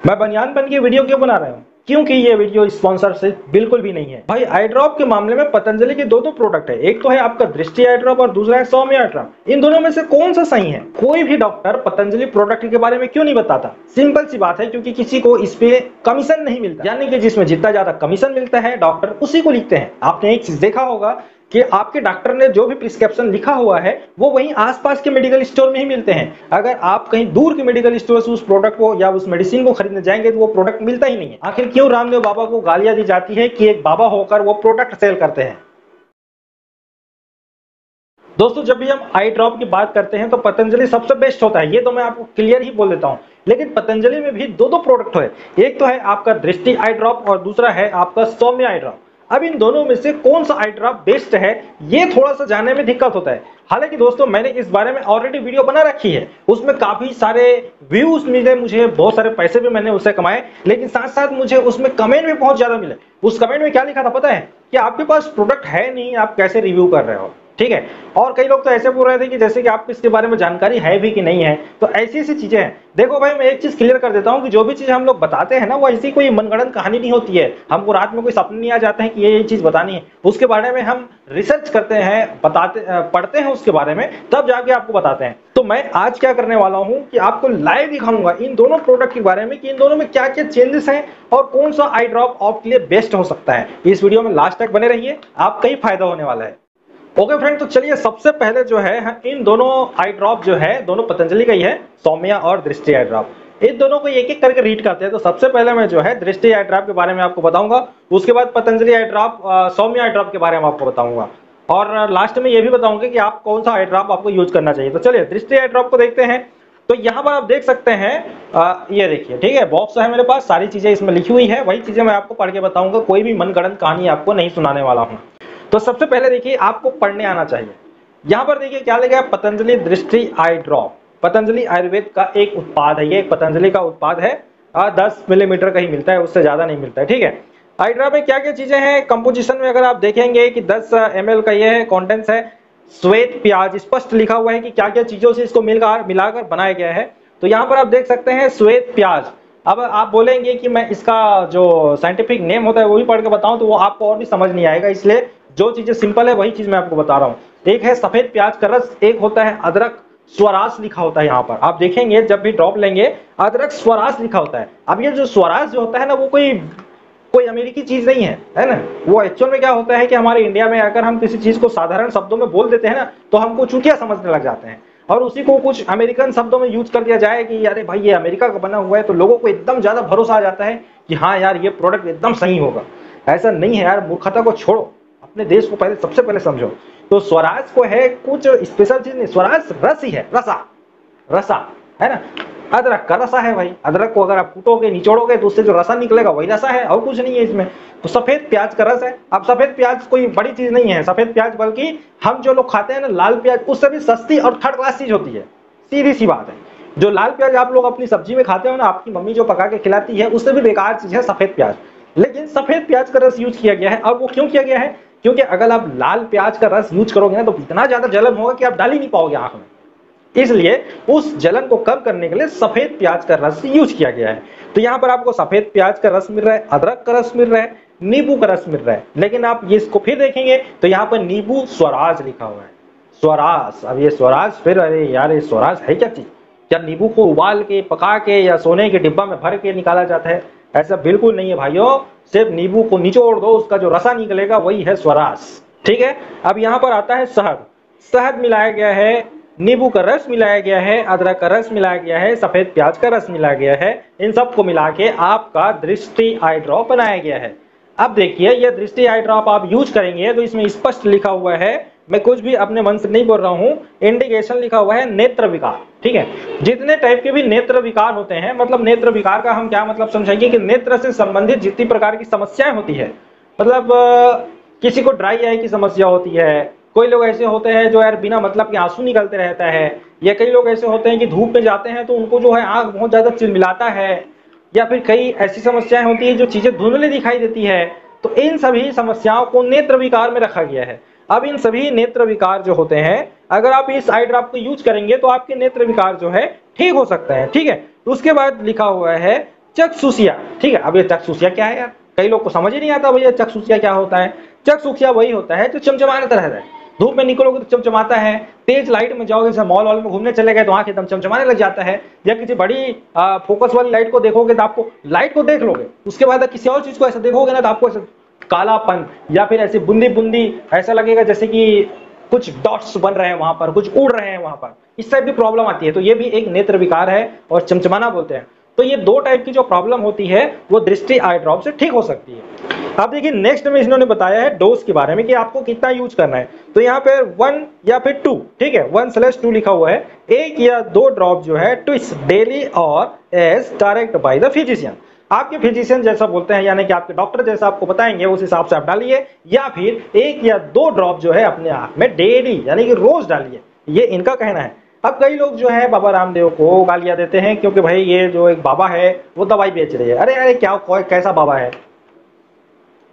मैं बनियान बन के वीडियो क्यों बना रहा हूँ? क्योंकि ये वीडियो स्पॉन्सर से बिल्कुल भी नहीं है। भाई आई ड्रॉप के मामले में पतंजलि के दो दो प्रोडक्ट है। एक तो है आपका दृष्टि आई ड्रॉप और दूसरा है सौम्य आई ड्रॉप इन दोनों में से कौन सा सही है? कोई भी डॉक्टर पतंजलि प्रोडक्ट के बारे में क्यों नहीं बताता? सिंपल सी बात है, क्योंकि किसी को इस पे कमीशन नहीं मिलता। यानी कि जिसमें जितना ज़्यादा कमीशन मिलता है डॉक्टर उसी को लिखते हैं। आपने एक चीज़ देखा होगा कि आपके डॉक्टर ने जो भी प्रिस्क्रिप्शन लिखा हुआ है, वो वहीं आसपास के मेडिकल स्टोर में ही मिलते हैं। अगर आप कहीं दूर के मेडिकल स्टोर से उस प्रोडक्ट को या उस मेडिसिन को खरीदने जाएँगे तो वो प्रोडक्ट मिलता ही नहीं है। आखिर क्यों रामदेव बाबा को गालियाँ दी जाती है कि एक बाबा होकर वो प्रोडक्ट सेल करते हैं? दोस्तों, जब भी हम आई ड्रॉप की बात करते हैं तो पतंजलि सबसे बेस्ट होता है। ये तो मैं आपको क्लियर ही बोल देता हूँ। लेकिन पतंजलि में भी दो दो प्रोडक्ट है। एक तो है आपका दृष्टि आई ड्रॉप और दूसरा है आपका सौम्य आई ड्रॉप अब इन दोनों में से कौन सा आई ड्रॉप बेस्ट है, ये थोड़ा सा जानने में दिक्कत होता है। हालाँकि दोस्तों, मैंने इस बारे में ऑलरेडी वीडियो बना रखी है। उसमें काफ़ी सारे व्यूज़ मिले, मुझे बहुत सारे पैसे भी मैंने उससे कमाए, लेकिन साथ साथ मुझे उसमें कमेंट भी बहुत ज़्यादा मिले। उस कमेंट में क्या लिखा था पता है? कि आपके पास प्रोडक्ट है नहीं, आप कैसे रिव्यू कर रहे हो? ठीक है? और कई लोग तो ऐसे बोल रहे थे कि जैसे कि आपको इसके बारे में जानकारी है भी कि नहीं है तो ऐसी ऐसी चीज़ें हैं। देखो भाई, मैं एक चीज़ क्लियर कर देता हूँ कि जो भी चीज़ हम लोग बताते हैं ना, वो ऐसी कोई मनगणन कहानी नहीं होती है। हमको रात में कोई सपने नहीं आ जाते हैं कि ये ये चीज़ बतानी है। उसके बारे में हम रिसर्च करते हैं, बताते पढ़ते हैं उसके बारे में, तब जाके आपको बताते हैं। तो मैं आज क्या करने वाला हूँ कि आपको लाइव दिखाऊँगा इन दोनों प्रोडक्ट के बारे में कि इन दोनों में क्या क्या चेंजेस हैं और कौन सा आई ड्रॉप आपके लिए बेस्ट हो सकता है। इस वीडियो में लास्ट तक बने रहिए, आपका ही फ़ायदा होने वाला है। ओके फ्रेंड तो चलिए सबसे पहले जो है इन दोनों आई ड्रॉप जो है, दोनों पतंजलि का ही है, सौम्या और दृष्टि आई ड्रॉप इन दोनों को एक एक करके रीड करते हैं तो सबसे पहले मैं जो है, दृष्टि आई ड्रॉप के बारे में आपको बताऊँगा, उसके बाद Patanjali eye drop Saumya eye drop के बारे में आपको बताऊँगा। और लास्ट में ये भी बताऊँगा कि आप कौन सा आई ड्रॉप आपको यूज़ करना चाहिए। तो चलिए, दृष्टि आई ड्रॉप को देखते हैं। तो यहाँ पर आप देख सकते हैं ये देखिए, ठीक है बॉक्स है मेरे पास, सारी चीज़ें इसमें लिखी हुई है, वही चीज़ें मैं आपको पढ़ के बताऊँगा, कोई भी मनगढ़ंत कहानी आपको नहीं सुनाने वाला हूँ। तो सबसे पहले देखिए, आपको पढ़ने आना चाहिए। यहाँ पर देखिए, क्या लिखा है? पतंजलि दृष्टि आई ड्रॉप। पतंजलि आयुर्वेद का एक उत्पाद है, ये पतंजलि का उत्पाद है। दस मिलीमीटर का ही मिलता है, उससे ज़्यादा नहीं मिलता है, ठीक है? आई ड्रॉप में क्या क्या चीज़ें हैं? कंपोजिशन में अगर आप देखेंगे कि 10 एम का ये है कॉन्टेंट्स है। श्वेत, प्याज, स्पष्ट लिखा हुआ है कि क्या क्या चीज़ों से इसको मिलकर, मिलाकर बनाया गया है। तो यहाँ पर आप देख सकते हैं, श्वेत, प्याज। अब आप बोलेंगे कि मैं इसका जो साइंटिफिक नेम होता है, वो भी पढ़ के बताऊँ तो वो आपको और भी समझ नहीं आएगा, इसलिए जो चीज़ें सिंपल है, वही चीज़ मैं आपको बता रहा हूँ। एक है सफ़ेद प्याज का रस, एक होता है अदरक, स्वराज लिखा होता है यहाँ पर। आप देखेंगे, जब भी ड्रॉप लेंगे, अदरक, स्वराज लिखा होता है। अब ये जो स्वराज जो होता है ना, वो कोई कोई अमेरिकी चीज़ नहीं है है ना? वो एक्चुअल में क्या होता है कि हमारे इंडिया में अगर हम किसी चीज़ को साधारण शब्दों में बोल देते हैं ना तो हमको चुटिया समझने लग जाते हैं। और उसी को कुछ अमेरिकन शब्दों में यूज़ कर दिया जाए कि, अरे भाई, ये अमेरिका का बना हुआ है। तो लोगों को एकदम ज़्यादा भरोसा आ जाता है कि हाँ यार, ये प्रोडक्ट एकदम सही होगा। ऐसा नहीं है यार, मूर्खता को छोड़ो। अपने देश को पहले, सबसे पहले समझो। तो स्वराज को है कुछ स्पेशल चीज़ नहीं, स्वराज रस ही है रसा। रसा, है ना? अदरक का रसा है भाई। अदरक को अगर आप कूटोगे, निचोड़ोगे तो उससे जो रसा निकलेगा, वही रसा है, और कुछ नहीं है इसमें। तो सफ़ेद प्याज का रस है। अब सफ़ेद प्याज कोई बड़ी चीज़ नहीं है, सफ़ेद प्याज, बल्कि हम जो लोग खाते हैं ना, लाल प्याज, उससे भी सस्ती और थर्ड क्लास चीज़ होती है। सीधी सी बात है। जो लाल प्याज आप लोग अपनी सब्ज़ी में खाते हो ना, आपकी मम्मी जो पका के खिलाती है, उससे भी बेकार चीज़ है सफ़ेद प्याज। लेकिन सफ़ेद प्याज का रस यूज़ किया गया है, और वो क्यों किया गया है? क्योंकि अगर आप लाल प्याज का रस यूज़ करोगे ना तो इतना ज़्यादा जलन होगा कि आप डाल ही नहीं पाओगे आँख में। इसलिए उस जलन को कम करने के लिए सफ़ेद प्याज का रस यूज़ किया गया है। तो यहाँ पर आपको सफ़ेद प्याज का रस मिल रहा है, अदरक का रस मिल रहा है, नींबू का रस मिल रहा है। लेकिन आप ये इसको फिर देखेंगे तो यहाँ पर नींबू स्वराज लिखा हुआ है। स्वराज, अब ये स्वराज फिर, अरे यार, ये स्वराज है क्या चीज़? क्या नींबू को उबाल के, पका के या सोने के डिब्बा में भर के निकाला जाता है? ऐसा बिल्कुल नहीं है भाइयों। सिर्फ़ नींबू को निचोड़ दो, उसका जो रसा निकलेगा वही है स्वरास। ठीक है? अब यहाँ पर आता है शहद। शहद मिलाया गया है, नींबू का रस मिलाया गया है, अदरक का रस मिलाया गया है, सफ़ेद प्याज का रस मिलाया गया है। इन सबको मिला के आपका दृष्टि आई ड्रॉप बनाया गया है। अब देखिए, यह दृष्टि आई ड्रॉप आप यूज़ करेंगे तो इसमें स्पष्ट लिखा हुआ है मैं कुछ भी अपने मन से नहीं बोल रहा हूँ इंडिकेशन लिखा हुआ है नेत्र विकार, ठीक है? जितने टाइप के भी नेत्र विकार होते हैं मतलब नेत्र विकार का हम क्या मतलब समझेंगे कि नेत्र से संबंधित जितनी प्रकार की समस्याएँ होती है मतलब किसी को ड्राई आई की समस्या होती है, कोई लोग ऐसे होते हैं जो यार बिना मतलब के आँसू निकलते रहता है, या कई लोग ऐसे होते हैं कि धूप में जाते हैं तो उनको जो है आँख बहुत ज़्यादा चिलमिलाता है, या फिर कई ऐसी समस्याएँ होती है जो चीज़ें धुंधली दिखाई देती है तो इन सभी समस्याओं को नेत्र विकार में रखा गया है। अब इन सभी नेत्र विकार जो होते हैं अगर आप इस आई ड्रॉप को यूज़ करेंगे तो आपके नेत्र विकार जो है ठीक हो सकते हैं ठीक है? तो उसके बाद लिखा हुआ है चकसुसिया ठीक है? अब ये चकसुसिया क्या है यार? कई लोग को समझ ही नहीं आता भैया चकसुसिया क्या होता है। चकसुसिया वही होता है जो चमचमाना रहता है। धूप में निकलोगे तो चमचमाता है तेज लाइट में जाओगे जैसे मॉल वॉल में घूमने चले गए तो आँख एकदम चमचमाने लग जाता है। या किसी बड़ी आ, फोकस वाली लाइट को देखोगे तो आपको लाइट को देख लोगे। उसके बाद किसी और चीज़ को ऐसा देखोगे ना तो आपको ऐसा कालापन या फिर ऐसी बुंदी बुंदी ऐसा लगेगा जैसे कि कुछ डॉट्स बन रहे हैं वहाँ पर, कुछ उड़ रहे हैं वहाँ पर। इस टाइप की प्रॉब्लम आती है। तो ये भी एक नेत्र विकार है और चमचमाना बोलते हैं। तो ये दो टाइप की जो प्रॉब्लम होती है, वो दृष्टि आई ड्रॉप से ठीक हो सकती है। अब देखिए नेक्स्ट में इन्होंने बताया है डोज के बारे में कि आपको कितना यूज़ करना है। तो यहाँ पे वन या फिर टू ठीक है? वन स्लेस टू लिखा हुआ है। एक या दो ड्रॉप जो है ट्विस्ट डेली और as direct by the physician आपके फिजिशियन जैसा बोलते हैं, यानी कि आपके डॉक्टर जैसा आपको बताएँगे, उस हिसाब से आप डालिए, या फिर एक या दो ड्रॉप जो है अपने आप में डेली यानी कि रोज डालिए। ये इनका कहना है। अब कई लोग जो है, बाबा रामदेव को गालियाँ देते हैं, क्योंकि भाई ये जो एक बाबा है, वो दवाई बेच रही है। अरे अरे, क्या कैसा बाबा है?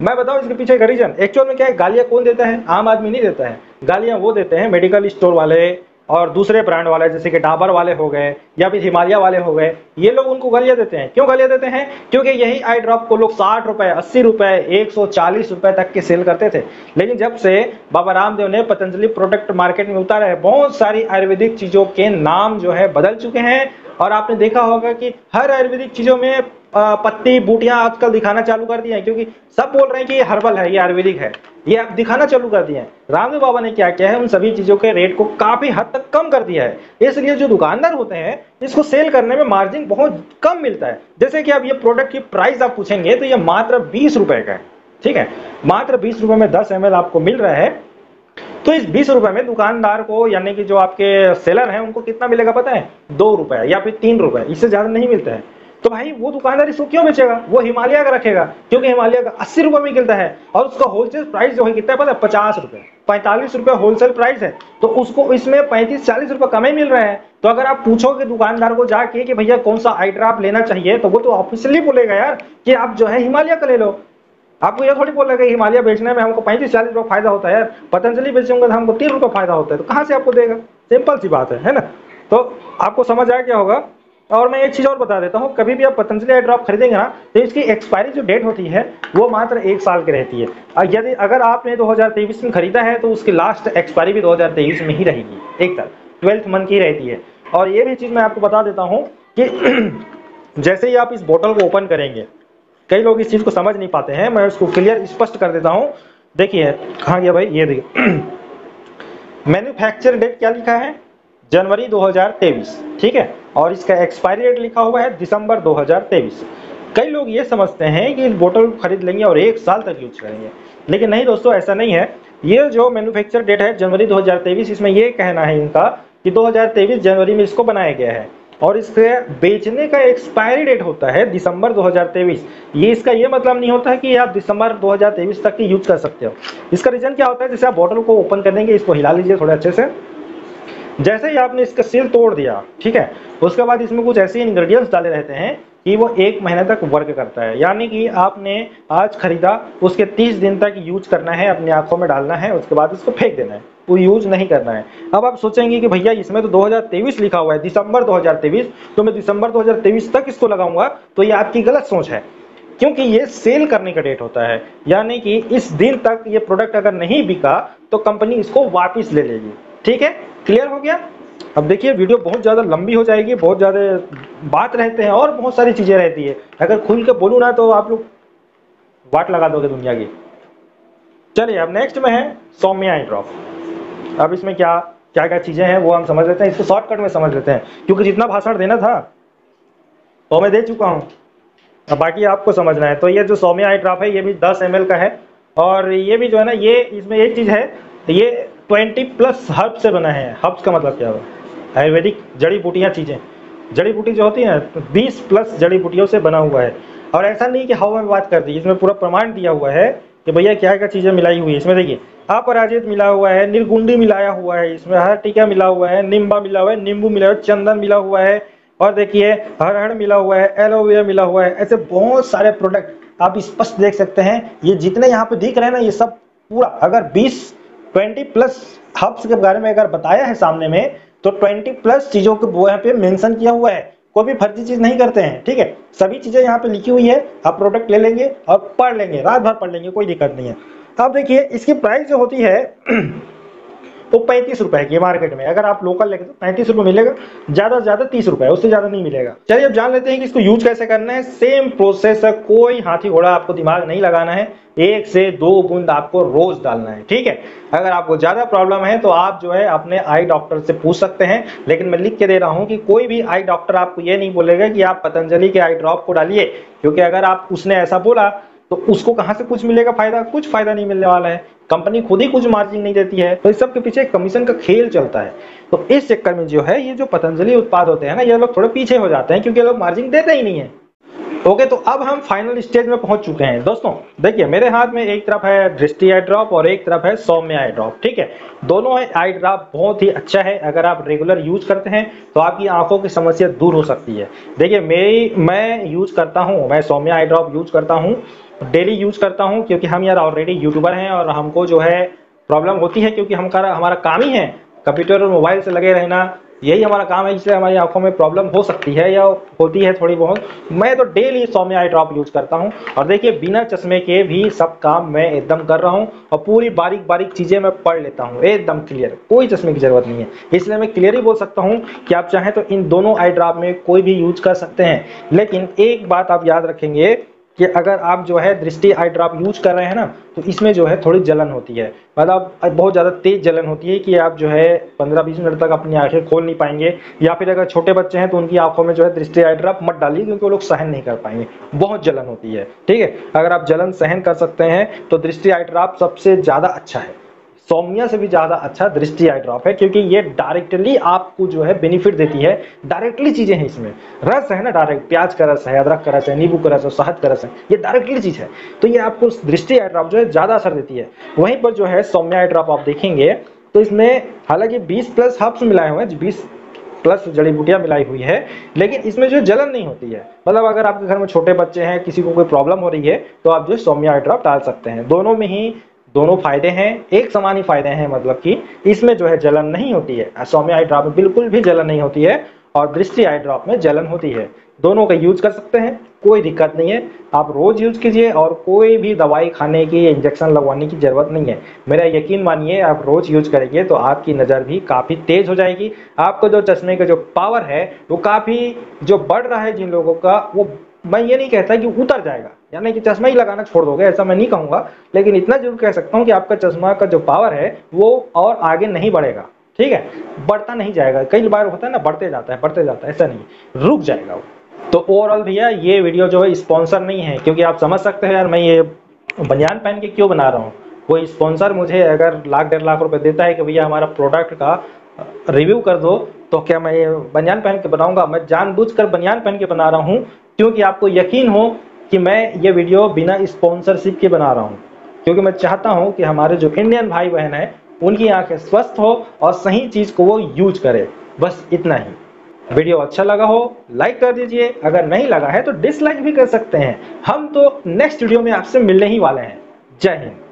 मैं बताऊँ इसके पीछे का रीजन एक्चुअल में क्या है, गालियाँ कौन देता है? आम आदमी नहीं देता है। गालियाँ वो देते हैं मेडिकल स्टोर वाले और दूसरे ब्रांड वाले, जैसे कि डाबर वाले हो गए, या फिर हिमालय वाले हो गए, ये लोग उनको गलिया देते हैं। क्यों गलिया देते हैं? क्योंकि यही आई ड्रॉप को लोग साठ रुपए, अस्सी रुपए, एक सौ चालीस रुपए तक के सेल करते थे। लेकिन जब से बाबा रामदेव ने पतंजलि प्रोडक्ट मार्केट में उतारा है बहुत सारी आयुर्वेदिक चीज़ों के नाम जो है बदल चुके हैं। और आपने देखा होगा कि हर आयुर्वेदिक चीज़ों में पत्ती, बूटियाँ आजकल दिखाना चालू कर दिए हैं, क्योंकि सब बोल रहे हैं कि ये हर्बल है, ये आयुर्वेदिक है। ये अब दिखाना चालू कर दिए हैं। रामदेव बाबा ने क्या किया है? उन सभी चीज़ों के रेट को काफ़ी हद तक कम कर दिया है। इसलिए जो दुकानदार होते हैं, इसको सेल करने में मार्जिन बहुत कम मिलता है। जैसे कि अब ये प्रोडक्ट की प्राइस आप पूछेंगे तो ये मात्र बीस रुपए का है। ठीक है? मात्र बीस रुपए में दस एम आपको मिल रहा है। तो इस बीस रुपए में दुकानदार को, यानी कि जो आपके सेलर हैं, उनको कितना मिलेगा पता है? दो रुपए या फिर तीन रुपए। इससे ज़्यादा नहीं मिलता है। तो भाई वो दुकानदार इसको क्यों बेचेगा? वो हिमालय का रखेगा, क्योंकि हिमालय का अस्सी रुपए में मिलता है और उसका होलसेल प्राइस जो है, कितना है पता है? पचास रुपए। पैंतालीस रुपए होलसेल प्राइस है। तो उसको इसमें पैंतीस, चालीस रुपए कम मिल रहे हैं। तो अगर आप पूछोगे दुकानदार को जाके कि भैया कौन सा आइड्राप लेना चाहिए तो वो तो ऑफिशियली बोलेगा, यार, कि आप जो है हिमालय का ले लो। आपको ये थोड़ी बोलेगा हिमालय बेचने में हमको पैंतीस, चालीस रुपये फ़ायदा होता है, यार। पतंजलि बेचूँगा तो हमको तीन रुपए फ़ायदा होता है। तो कहाँ से आपको देगा? सिंपल सी बात है है ना? तो आपको समझ आया क्या होगा? और मैं एक चीज़ और बता देता हूँ, कभी भी आप पतंजलि आई ड्रॉप खरीदेंगे ना तो इसकी एक्सपायरी जो डेट होती है, वो मात्र एक साल की रहती है। यदि, अगर आपने 2023 में खरीदा है तो उसकी लास्ट एक्सपायरी भी 2023 में ही रहेगी, एक साल ट्वेल्थ मंथ की रहती है। और ये भी चीज़ मैं आपको बता देता हूँ कि जैसे ही आप इस बोतल को ओपन करेंगे, कई लोग इस चीज़ को समझ नहीं पाते हैं, मैं उसको क्लियर स्पष्ट कर देता हूँ। देखिए कहाँ गया भाई, ये देखिए। मैन्युफैक्चर डेट क्या लिखा है? जनवरी 2023 ठीक है? और इसका एक्सपायरी डेट लिखा हुआ है दिसंबर 2023 कई लोग ये समझते हैं कि बोतल खरीद लेंगे और एक साल तक यूज़ करेंगे। लेकिन नहीं दोस्तों, ऐसा नहीं है। ये जो मैन्युफैक्चर डेट है जनवरी 2023 इसमें ये कहना है इनका कि 2023 जनवरी में इसको बनाया गया है और इसके बेचने का एक्सपायरी डेट होता है दिसंबर 2023 ये इसका ये मतलब नहीं होता है कि आप दिसंबर 2023 तक ही यूज़ कर सकते हो। इसका रीजन क्या होता है? जैसे आप बॉटल को ओपन कर देंगे, इसको हिला लीजिए थोड़े अच्छे से। जैसे ही आपने इसका सील तोड़ दिया, ठीक है, उसके बाद इसमें कुछ ऐसे इंग्रेडिएंट्स डाले रहते हैं कि वो एक महीने तक वर्क करता है। यानी कि आपने आज खरीदा, उसके 30 दिन तक यूज़ करना है, अपनी आँखों में डालना है, उसके बाद इसको फेंक देना है। वो यूज़ नहीं करना है। अब आप सोचेंगे कि भैया इसमें तो 2023 लिखा हुआ है, दिसंबर 2023 तो मैं दिसंबर 2023 तक इसको लगाऊँगा तो ये आपकी गलत सोच है। क्योंकि ये सेल करने का डेट होता है। यानी कि इस दिन तक ये प्रोडक्ट अगर नहीं बिका तो कंपनी इसको वापिस ले लेगी। ठीक है? क्लियर हो गया? अब देखिए वीडियो बहुत ज़्यादा लंबी हो जाएगी, बहुत ज़्यादा बात रहते हैं और बहुत सारी चीज़ें रहती है। अगर खुल के बोलूँ ना तो आप लोग वाट लगा दोगे दुनिया की। चलिए, अब नेक्स्ट में है सौम्या ड्रॉप अब इसमें क्या क्या क्या चीज़ें हैं वो हम समझ लेते हैं। इसको शॉर्टकट में समझ लेते हैं। क्योंकि जितना भाषण देना था तो मैं दे चुका हूँ। अब बाकी आपको समझना है। तो ये जो सौम्या ड्रॉप है, ये भी दस एम का है। और ये भी जो है ना, ये इसमें एक चीज़ है, ये ट्वेंटी प्लस हर्ब से बना है। हर्ब्स का मतलब क्या हुआ? आयुर्वेदिक जड़ी बूटियाँ चीज़ें। जड़ी बूटी जो होती है ना, बीस प्लस जड़ी बूटियों से बना हुआ है। और ऐसा नहीं कि हवा में बात कर दी इसमें पूरा प्रमाण दिया हुआ है कि भैया क्या क्या चीज़ें मिलाई हुई है। इसमें देखिए, अपराजित मिला हुआ है, निर्गुंडी मिलाया हुआ है, इसमें हर टीका मिला हुआ है, निम्बा मिला हुआ है, नींबू मिला हुआ है, चंदन मिला हुआ है, और देखिए, हरहर मिला हुआ है, एलोवेरा मिला हुआ है, ऐसे बहुत सारे प्रोडक्ट आप स्पष्ट देख सकते हैं। ये जितने यहाँ पे दिख रहे हैं ना, ये सब पूरा, अगर 20 20 प्लस हब्स के बारे में अगर बताया है सामने में तो 20 प्लस चीज़ों को यहाँ पे मेंशन किया हुआ है। कोई भी फर्जी चीज़ नहीं करते हैं, ठीक है? सभी चीज़ें यहाँ पे लिखी हुई है। आप प्रोडक्ट ले लेंगे और पढ़ लेंगे, रात भर पढ़ लेंगे, कोई दिक्कत नहीं है। अब देखिए, इसकी प्राइस जो होती है वो पैंतीस रुपए की मार्केट में। अगर आप लोकल लेंगे तो पैंतीस रुपए मिलेगा, ज़्यादा से ज़्यादा तीस रुपए, उससे ज़्यादा नहीं मिलेगा। चलिए, अब जान लेते हैं कि इसको यूज़ कैसे करना है। सेम प्रोसेस कोई हाथी घोड़ा आपको दिमाग नहीं लगाना है। एक से दो बूंद आपको रोज डालना है, ठीक है? अगर आपको ज़्यादा प्रॉब्लम है तो आप जो है अपने आई डॉक्टर से पूछ सकते हैं। लेकिन मैं लिख के दे रहा हूँ कि कोई भी आई डॉक्टर आपको ये नहीं बोलेगा कि आप पतंजलि के आई ड्रॉप को डालिए, क्योंकि अगर आप उसने ऐसा बोला तो उसको कहाँ से कुछ मिलेगा फ़ायदा? कुछ फ़ायदा नहीं मिलने वाला है। कंपनी खुद ही कुछ मार्जिन नहीं देती है तो इस सब के पीछे कमीशन का खेल चलता है। तो इस चक्कर में जो है, ये जो पतंजलि उत्पाद होते हैं ना, ये लोग थोड़े पीछे हो जाते हैं, क्योंकि लोग मार्जिन देते ही नहीं है। ओके तो अब हम फाइनल स्टेज में पहुँच चुके हैं। दोस्तों, देखिए, मेरे हाथ में एक तरफ़ है दृष्टि आई ड्रॉप और एक तरफ़ है सौम्य आई ड्रॉप ठीक है? दोनों आई ड्रॉप बहुत ही अच्छा है, अगर आप रेगुलर यूज़ करते हैं तो आपकी आँखों की समस्या दूर हो सकती है। देखिए, मेरी, मैं यूज़ करता हूँ, मैं सौम्य आई ड्रॉप यूज़ करता हूँ डेली यूज़ करता हूँ, क्योंकि हम यार ऑलरेडी यूट्यूबर हैं और हमको जो है प्रॉब्लम होती है, क्योंकि हम हमारा काम ही है। कंप्यूटर और मोबाइल से लगे रहना, यही हमारा काम है जिससे हमारी आँखों में प्रॉब्लम हो सकती है या होती है थोड़ी बहुत। मैं तो daily Saumya eye drop use करता हूँ और देखिए, बिना चश्मे के भी सब काम मैं एकदम कर रहा हूँ और पूरी बारीक बारीक चीज़ें मैं पढ़ लेता हूँ, एकदम क्लियर कोई चश्मे की ज़रूरत नहीं है। इसलिए मैं क्लियर ही बोल सकता हूँ कि आप चाहें तो इन दोनों आई ड्रॉप में कोई भी यूज़ कर सकते हैं, लेकिन एक बात आप याद रखेंगे कि अगर आप जो है दृष्टि आई ड्रॉप यूज़ कर रहे हैं ना तो इसमें जो है थोड़ी जलन होती है। मतलब बहुत ज़्यादा तेज जलन होती है कि आप जो है 15-20 मिनट तक अपनी आँखें खोल नहीं पाएँगे, या फिर अगर छोटे बच्चे हैं तो उनकी आँखों में जो है दृष्टि आई ड्रॉप मत डालिए, क्योंकि वो लोग सहन नहीं कर पाएँगे। बहुत जलन होती है, ठीक है? अगर आप जलन सहन कर सकते हैं तो दृष्टि आई ड्रॉप सबसे ज़्यादा अच्छा है। सौम्या से भी ज़्यादा अच्छा दृष्टि आई ड्रॉप है, क्योंकि ये डायरेक्टली आपको जो है बेनिफिट देती है। डायरेक्टली चीज़ें हैं इसमें। रस है ना डायरेक्ट प्याज का रस है, अदरक का रस है, नींबू का रस है शहद का रस है, ये डायरेक्टली चीज़ है। तो ये आपको दृष्टि आई ड्रॉप जो है ज़्यादा असर देती है। वहीं पर जो है सौम्या आई ड्रॉप आप देखेंगे तो इसमें हालाँकि 20 प्लस हब्स मिलाए हुए हैं, बीस प्लस जड़ी बूटियाँ मिलाई हुई है, लेकिन इसमें जो जलन नहीं होती है। मतलब अगर आपके घर में छोटे बच्चे हैं, किसी को कोई प्रॉब्लम हो रही है तो आप जो सौम्या ड्रॉप डाल सकते हैं। दोनों में ही दोनों फ़ायदे हैं, एक समान ही फ़ायदे हैं मतलब कि इसमें जो है जलन नहीं होती है। सौम्य आई ड्रॉप में बिल्कुल भी जलन नहीं होती है और दृष्टि आई ड्रॉप में जलन होती है। दोनों का यूज़ कर सकते हैं, कोई दिक्कत नहीं है। आप रोज यूज़ कीजिए और कोई भी दवाई खाने की इंजेक्शन लगवाने की ज़रूरत नहीं है। मेरा यकीन मानिए, आप रोज यूज़ करेंगे तो आपकी नज़र भी काफ़ी तेज हो जाएगी। आपको जो चश्मे का जो पावर है, वो काफ़ी जो बढ़ रहा है जिन लोगों का, वो मैं ये नहीं कहता कि उतर जाएगा, यानी कि चश्मा ही लगाना छोड़ दोगे, ऐसा मैं नहीं कहूँगा, लेकिन इतना ज़रूर कह सकता हूँ कि आपका चश्मा का जो पावर है, वो और आगे नहीं बढ़ेगा, ठीक है? बढ़ता नहीं जाएगा, कई बार होता है ना, बढ़ते जाता है, बढ़ते जाता है, ऐसा नहीं रुक जाएगा वो। तो ओवरऑल भैया, ये वीडियो जो है स्पॉन्सर नहीं है, क्योंकि आप समझ सकते हैं यार, मैं ये बनियान पहन के क्यों बना रहा हूँ? कोई स्पॉन्सर मुझे अगर लाख, डेढ़ लाख रुपए देता है कि भैया हमारा प्रोडक्ट का रिव्यू कर दो तो क्या मैं ये बनियान पहन के बनाऊँगा? मैं जानबूझकर बनियान पहन के बना रहा हूँ क्योंकि आपको यकीन हो कि मैं ये वीडियो बिना स्पॉन्सरशिप के बना रहा हूँ। क्योंकि मैं चाहता हूँ कि हमारे जो इंडियन भाई बहन हैं, उनकी आँखें स्वस्थ हो और सही चीज़ को वो यूज़ करे। बस इतना ही। वीडियो अच्छा लगा हो, लाइक कर दीजिए। अगर नहीं लगा है तो डिसलाइक भी कर सकते हैं। हम तो नेक्स्ट वीडियो में आपसे मिलने ही वाले हैं। जय हिंद।